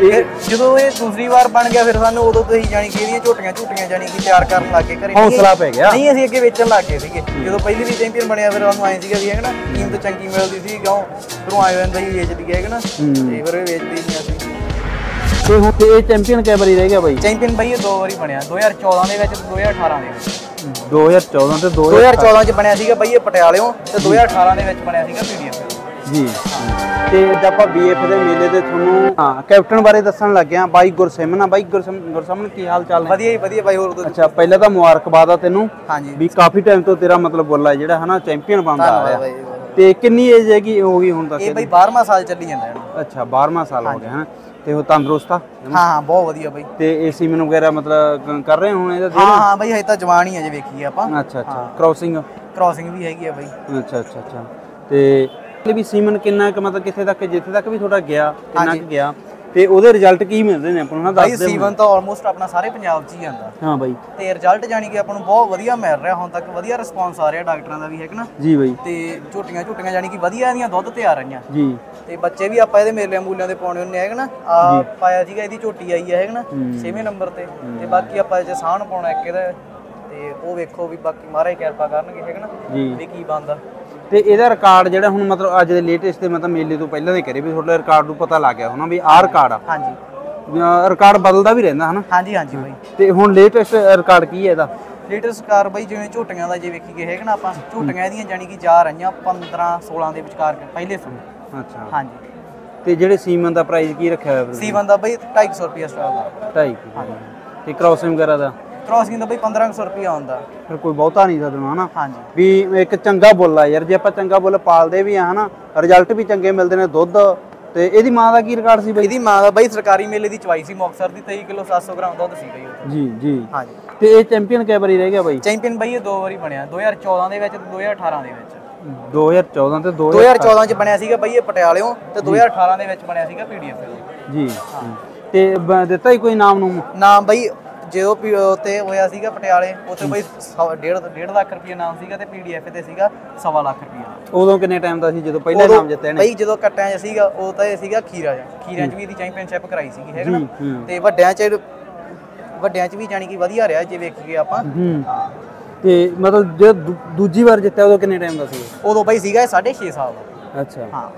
ਜਦੋਂ ਇਹ ਦੂਸਰੀ ਵਾਰ ਬਣ ਗਿਆ ਫਿਰ ਸਾਨੂੰ ਉਦੋਂ ਤੋਂ ਹੀ ਜਾਣੀ ਕਿ ਇਹਦੀਆਂ ਝੋਟੀਆਂ ਝੋਟੀਆਂ ਜਾਣੀ ਕਿ ਤਿਆਰ ਕਰਨ ਲੱਗੇ ਘਰੇ। ਹੌਸਲਾ ਪੈ ਗਿਆ। ਨਹੀਂ ਅਸੀਂ ਅੱਗੇ ਵੇਚਣ ਲੱਗ ਗਏ ਸੀਗੇ। ਜਦੋਂ ਪਹਿਲੀ ਵੀ ਚੈਂਪੀਅਨ ਬਣਿਆ ਫਿਰ ਸਾਨੂੰ ਆਏ ਸੀਗਾ ਵੀ ਹੈ ਨਾ ਕੀਮਤ ਚੰਗੀ ਮਿਲਦੀ ਸੀ ਕਿਉਂ? ਫਿਰੋਂ ਆਏ ਜਾਂਦਾ ਹੀ ਵੇਚਦੀ ਹੈ ਨਾ ਤੇ ਫਿਰ ਵੇਚਦੀ ਨਹੀਂ ਅਸੀਂ। ਤੇ ਹੁਣ ਤੇ ਇਹ ਚੈਂਪੀਅਨ ਕੈ ਵਾਰੀ ਰਹਿ ਗਿਆ ਬਾਈ? ਚੈਂਪੀਅਨ ਬਈ ਇਹ ਦੋ ਵਾਰੀ ਬਣਿਆ। 2014 ਦੇ ਵਿੱਚ ਤੇ 2018 ਦੇ ਵਿੱਚ। 2014 ਤੇ 2000 2014 ਚ ਬਣਿਆ ਸੀਗਾ ਬਈ ਇਹ ਪਟਿਆਲਿਓਂ ਤੇ 2018 ਦੇ ਵਿੱਚ ਬਣਿਆ ਸੀਗਾ ਪੀਡੀਐਫ ਜੀ। ਤੇ ਜਦ ਆਪਾਂ ਬੀਐਫ ਦੇ ਮੇਲੇ ਤੇ ਤੁਹਾਨੂੰ ਹਾਂ ਕੈਪਟਨ ਬਾਰੇ ਦੱਸਣ ਲੱਗਿਆ ਬਾਈ ਗੁਰਸਿਮਨ ਆ। ਬਾਈ ਗੁਰਸਿਮਨ ਕੀ ਹਾਲ ਚਾਲ ਨੇ? ਵਧੀਆ ਜੀ ਵਧੀਆ ਬਾਈ ਹੋਰ ਅੱਛਾ ਪਹਿਲਾਂ ਤਾਂ ਮੁਬਾਰਕਬਾਦ ਆ ਤੈਨੂੰ। ਹਾਂਜੀ। ਵੀ ਕਾਫੀ ਟਾਈਮ ਤੋਂ ਤੇਰਾ ਮਤਲਬ ਬੋਲਾ ਜਿਹੜਾ ਹਨਾ ਚੈਂਪੀਅਨ ਬਣਦਾ ਆ ਰਿਹਾ। ਜੀ। ਤੇ ਕਿੰਨੀ ਏਜ ਹੈਗੀ ਹੋ ਗਈ ਹੁਣ ਤੱਕ ਇਹ ਬਈ 12ਵਾਂ ਸਾਲ ਚੱਲੀ ਜਾਂਦਾ ਹੈ। ਅੱਛਾ 12ਵਾਂ ਸਾਲ ਹੋ ਗਿਆ ਹਨਾ। ਤੇ ਉਹ ਤੰਦਰੁਸਤ ਆ? ਹਾਂ ਹਾਂ ਬਹੁਤ ਵਧੀਆ ਬਈ। ਤੇ ਏਸੀ ਮੈਨੂੰ ਵਗੈਰਾ ਮਤਲਬ ਕਰ ਰਹੇ ਹੁਣ ਇਹਦਾ ਹਾਂ ਹਾਂ ਬਈ ਹਜੇ ਤਾਂ ਜਵਾਨ ਹੀ ਅਜੇ ਵੇਖੀ ਆਪਾਂ। ਅੱਛਾ ਅੱਛਾ। ਕ੍ਰੋਸਿੰਗ ਕ੍ਰਾਸਿੰਗ ਵੀ ਹੈਗੀ ਆ ਬਈ। ਅੱਛਾ ਅੱਛਾ ਅੱਛਾ। ਤੇ ਵੀ ਸੀਮਨ ਕਿੰਨਾ ਕੁ ਮਤਲਬ ਕਿੱਥੇ ਤੱਕ ਜਿੱਥੇ ਤੱਕ ਵੀ ਤੁਹਾਡਾ ਗਿਆ ਕਿੰਨਾ ਕੁ ਗਿਆ ਤੇ ਉਹਦੇ ਰਿਜ਼ਲਟ ਕੀ ਮਿਲਦੇ ਨੇ ਆਪਾਂ ਨੂੰ ਦੱਸ ਦੇ ਸੀਵਨ ਤਾਂ ਆਲਮੋਸਟ ਆਪਣਾ ਸਾਰੇ ਪੰਜਾਬ 'ਚ ਹੀ ਜਾਂਦਾ ਹਾਂ ਬਾਈ। ਤੇ ਰਿਜ਼ਲਟ ਜਾਨੀ ਕਿ ਆਪਾਂ ਨੂੰ ਬਹੁਤ ਵਧੀਆ ਮਿਲ ਰਿਹਾ ਹੁਣ ਤੱਕ ਵਧੀਆ ਰਿਸਪੌਂਸ ਆ ਰਿਹਾ ਡਾਕਟਰਾਂ ਦਾ ਵੀ ਹੈ ਕਿ ਨਾ? ਜੀ ਬਾਈ। ਤੇ ਝੋਟੀਆਂ ਝੋਟੀਆਂ ਜਾਨੀ ਕਿ ਵਧੀਆ ਇਹਦੀਆਂ ਦੁੱਧ ਤੇ ਆ ਰਹੀਆਂ। ਜੀ। ਤੇ ਬੱਚੇ ਵੀ ਆਪਾਂ ਇਹਦੇ ਮੇਲਿਆਂ ਮੂਲਿਆਂ ਦੇ ਪਾਉਣੇ ਹੁੰਦੇ ਹੈਗੇ ਨਾ? ਆ ਪਾਇਆ ਸੀਗਾ ਇਹਦੀ ਝੋਟੀ ਆਈ ਹੈ ਹੈਗਾ ਨਾ? 6ਵੇਂ ਨੰਬਰ ਤੇ। ਤੇ ਬਾਕੀ ਆਪਾਂ ਜੇ ਸਾਹਣ ਪਾਉਣਾ ਇੱਕ ਇਹਦਾ ਤੇ ਉਹ ਵੇਖੋ ਵੀ ਬਾਕੀ ਮਹਾਰਾਜ ਕਿਰਪਾ ਕਰਨਗੇ ਹੈਗਾ ਨਾ? ਜੀ। ਵੀ ਕੀ ਬਣਦਾ। ਤੇ ਇਹਦਾ ਰਿਕਾਰਡ ਜਿਹੜਾ ਹੁਣ ਮਤਲਬ ਅੱਜ ਦੇ ਲੇਟੈਸਟ ਤੇ ਮਤਲਬ ਮੇਲੇ ਤੋਂ ਪਹਿਲਾਂ ਦੇ ਕਰੇ ਵੀ ਤੁਹਾਡਾ ਰਿਕਾਰਡ ਨੂੰ ਪਤਾ ਲੱਗ ਗਿਆ ਹੋਣਾ ਵੀ ਆਹ ਰਿਕਾਰਡ ਆ। ਹਾਂਜੀ। ਰਿਕਾਰਡ ਬਦਲਦਾ ਵੀ ਰਹਿੰਦਾ ਹਨਾ? ਹਾਂਜੀ ਹਾਂਜੀ ਬਾਈ। ਤੇ ਹੁਣ ਲੇਟੈਸਟ ਰਿਕਾਰਡ ਕੀ ਹੈ ਇਹਦਾ? ਲੇਟੈਸਟ ਕਾਰ ਬਾਈ ਜਿਵੇਂ ਝੋਟੀਆਂ ਦਾ ਜੇ ਵੇਖੀ ਗਏ ਹੈਗਾ ਨਾ ਆਪਾਂ ਝੋਟੀਆਂ ਇਹਦੀਆਂ ਜਾਨੀ ਕਿ ਜਾ ਰਹੀਆਂ 15 16 ਦੇ ਵਿਚਕਾਰ ਪਹਿਲੇ ਸਮੇਂ ਅੱਛਾ। ਹਾਂਜੀ। ਤੇ ਜਿਹੜੇ ਸੀਮਨ ਦਾ ਪ੍ਰਾਈਸ ਕੀ ਰੱਖਿਆ ਹੋਇਆ? ਸੀਵਨ ਦਾ ਬਾਈ 250 ਰੁਪਏ ਸਟਾਰ ਦਾ 2.5 ਤੇ ਕ੍ਰੋਸਿੰਗ ਵਗੈਰਾ ਦਾ? ਕ੍ਰਾਸਿੰਗ ਦਾ ਬਾਈ 1500 ਰੁਪਏ ਆਉਂਦਾ। ਫਿਰ ਕੋਈ ਬਹੁਤਾ ਨਹੀਂ ਸਕਦਾ ਹਨਾ ਹਾਂਜੀ। ਵੀ ਇੱਕ ਚੰਗਾ ਬੁੱਲ ਆ ਯਾਰ ਜੇ ਆਪਾਂ ਚੰਗਾ ਬੁੱਲ ਪਾਲਦੇ ਵੀ ਆ ਹਨਾ ਰਿਜ਼ਲਟ ਵੀ ਚੰਗੇ ਮਿਲਦੇ ਨੇ ਦੁੱਧ ਤੇ ਇਹਦੀ ਮਾਂ ਦਾ ਕੀ ਰਿਕਾਰਡ ਸੀ ਬਈ? ਇਹਦੀ ਮਾਂ ਦਾ ਬਾਈ ਸਰਕਾਰੀ ਮੇਲੇ ਦੀ ਚਵਾਈ ਸੀ ਮੁਕਤਸਰ ਦੀ 23 ਕਿਲੋ 700 ਗ੍ਰਾਮ ਦੁੱਧ ਸੀ ਬਾਈ ਉਹ ਜੀ ਜੀ। ਹਾਂਜੀ। ਤੇ ਇਹ ਚੈਂਪੀਅਨ ਕੈ ਵਾਰੀ ਰਹਿ ਗਿਆ ਬਾਈ? ਚੈਂਪੀਅਨ ਬਾਈ ਇਹ ਦੋ ਵਾਰੀ ਬਣਿਆ 2014 ਦੇ ਵਿੱਚ ਤੇ 2018 ਦੇ ਵਿੱਚ। 2014 ਤੇ 2000 2014 ਚ ਬਣਿਆ ਸੀਗਾ ਬਾਈ ਇਹ ਪਟਿਆਲਿਓਂ ਤੇ 2018 ਦੇ ਵਿੱਚ ਬਣਿਆ ਸੀਗਾ ਪੀਡੀਐਫ। ਜੀ ਤੇ ਦਿੱਤਾ ਹੀ ਕੋਈ ਨਾਮ ਨੂੰ ਨਾਮ ਬਾਈ ਜਦੋਂ ਪੀ ਉੱਤੇ ਹੋਇਆ ਸੀਗਾ ਪਟਿਆਲੇ ਉੱਥੇ ਬਾਈ 1.5 1.5 ਲੱਖ ਰੁਪਏ ਨਾਮ ਸੀਗਾ ਤੇ ਪੀਡੀਐਫ ਤੇ ਸੀਗਾ 1.5 ਲੱਖ ਰੁਪਏ ਉਦੋਂ ਕਿੰਨੇ ਟਾਈਮ ਦਾ ਸੀ ਜਦੋਂ ਪਹਿਲਾ ਨਾਮ ਜਿੱਤਿਆ ਨੇ? ਬਾਈ ਜਦੋਂ ਕੱਟਿਆਂ 'ਚ ਸੀਗਾ ਉਹ ਤਾਂ ਇਹ ਸੀਗਾ ਖੀਰਾ ਜਾਂ ਖੀਰਿਆਂ 'ਚ ਵੀ ਇਹਦੀ ਚੈਂਪੀਅਨਸ਼ਿਪ ਕਰਾਈ ਸੀਗੀ ਹੈਗਾ। ਤੇ ਵੱਡਿਆਂ 'ਚ ਵੱਡਿਆਂ 'ਚ ਵੀ ਜਾਣੀ ਕਿ ਵਧੀਆ ਰਿਹਾ ਜੇ ਵੇਖੀਏ ਆਪਾਂ। ਤੇ ਮਤਲਬ ਜੇ ਦੂਜੀ ਵਾਰ ਜਿੱਤਿਆ ਉਦੋਂ ਕਿੰਨੇ ਟਾਈਮ ਦਾ ਸੀ? ਉਦੋਂ ਬਾਈ ਸੀਗਾ ਇਹ 6.5 ਸਾਲ ਦਾ। ਅੱਛਾ। ਹਾਂ।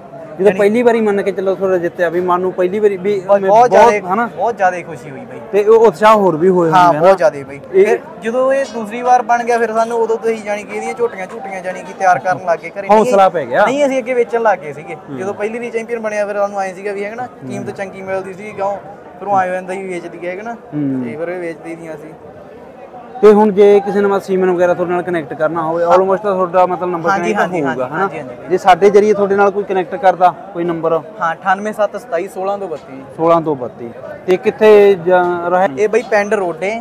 ਜਦੋਂ ਪਹਿਲੀ ਵਾਰੀ ਮੰਨ ਕੇ ਚੱਲੋ ਥੋੜਾ ਜਿੱਤਿਆ ਵੀ ਮਨ ਨੂੰ ਪਹਿਲੀ ਵਾਰੀ ਵੀ ਬਹੁਤ ਜ਼ਿਆਦਾ ਹਨਾ? ਬਹੁਤ ਜ਼ਿਆਦਾ ਖੁਸ਼ੀ ਹੋਈ ਬਾਈ। ਤੇ ਉਹ ਉਤਸ਼ਾਹ ਹੋਰ ਵੀ ਹੋਏ ਹਾਂ ਬਹੁਤ ਜ਼ਿਆਦਾ ਬਾਈ। ਫਿਰ ਜਦੋਂ ਇਹ ਦੂਸਰੀ ਵਾਰ ਬਣ ਗਿਆ ਫਿਰ ਸਾਨੂੰ ਉਦੋਂ ਤੋਂ ਹੀ ਜਾਣੀ ਕਿ ਇਹਦੀਆਂ ਝੋਟੀਆਂ ਝੋਟੀਆਂ ਜਾਣੀ ਕਿ ਤਿਆਰ ਕਰਨ ਲੱਗ ਗਏ ਘਰੇ। ਹੌਸਲਾ ਪੈ ਗਿਆ। ਨਹੀਂ ਅਸੀਂ ਅੱਗੇ ਵੇਚਣ ਲੱਗ ਗਏ ਸੀਗੇ। ਜਦੋਂ ਪਹਿਲੀ ਵੀ ਚੈਂਪੀਅਨ ਬਣਿਆ ਫਿਰ ਸਾਨੂੰ ਆਏ ਸੀਗਾ ਵੀ ਹੈਗਾ ਨਾ ਕੀਮਤ ਚੰਗੀ ਮਿਲਦੀ ਸੀ ਕਿਉਂ ਫਿਰੋਂ ਆਏ ਜਾਂਦਾ ਹੀ ਵੇਚਦੀ ਹੈਗਾ ਨਾ। ਤੇ ਫਿਰ ਵੇਚਦੀ ਦੀਆਂ ਸੀ। ਤੇ ਹੁਣ ਜੇ ਕਿਸੇ ਨੇ ਮਤ ਸੀਮਨ ਵਗੈਰਾ ਤੁਹਾਡੇ ਨਾਲ ਕਨੈਕਟ ਕਰਨਾ ਹੋਵੇ ਆਲਮੋਸਟ ਤੁਹਾਡਾ ਮਤਲਬ ਨੰਬਰ ਹਾਂਜੀ, ਕਨੈਕਟ ਹਾਂਜੀ, ਹੋਊਗਾ ਹਾਂਜੀ, ਹਨਾ? ਹਾਂਜੀ, ਹਾਂਜੀ। ਜੇ ਸਾਡੇ ਜਰੀਏ ਤੁਹਾਡੇ ਨਾਲ ਕੋਈ ਕਨੈਕਟ ਕਰਦਾ ਕੋਈ ਨੰਬਰ ਹਾਂ 98727 16 ਤੋਂ 32 16 ਤੋਂ 32 ਤੇ ਕਿੱਥੇ ਰਹੇ? ਇਹ ਬਈ ਪਿੰਡ ਰੋਡੇ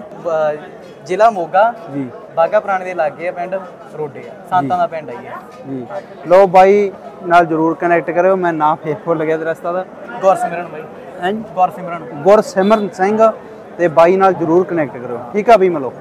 ਜ਼ਿਲ੍ਹਾ ਮੋਗਾ। ਜੀ। ਬਾਗਾ ਪੁਰਾਣੇ ਦੇ ਲਾਗੇ ਆ ਪਿੰਡ ਰੋਡੇ ਆ। ਸੰਤਾਂ ਦਾ ਪਿੰਡ ਆਈ ਹੈ ਜੀ। ਲੋ ਬਾਈ ਨਾਲ ਜਰੂਰ ਕਨੈਕਟ ਕਰਿਓ ਮੈਂ ਨਾਮ ਫੇਰ ਭੁੱਲ ਗਿਆ ਤੇ ਰਸਤਾ ਦਾ। ਗੁਰਸਿਮਰਨ ਬਾਈ। ਹੈਂ? ਗੁਰਸਿਮਰਨ। ਗੁਰਸਿਮਰਨ ਸਿੰਘ ਤੇ ਬਾਈ ਨਾਲ ਜਰੂਰ ਕਨੈਕਟ ਕਰੋ ਠੀਕ ਆ ਵੀ ਮਿਲੋ।